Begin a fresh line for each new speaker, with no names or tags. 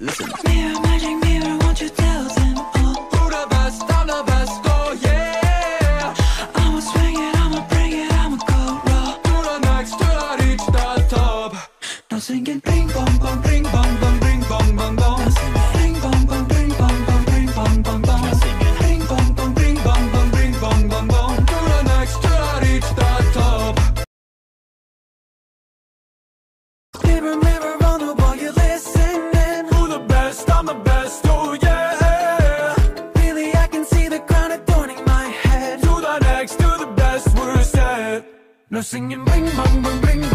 Listen.
Mirror, magic mirror, won't you tell them all?
Who the best? I'm the best, oh yeah.
I'ma swing it, I'ma bring it, I'ma go raw.
To the next, till I reach the top.
Now singing
Bing bong bong, bing bong bong, bing bong bong bong.
Bing bong bong, bing bong bong, bing bong bong bong.
Bing bong bong, bing bong bong, bing bong bong bong. To the next, till I reach the top.
Mirror, mirror
I'm the best, oh yeah.
Really, I can see the crown adorning my head.
To the next, to the best, we're set. Now singing bing bong bong, bing bong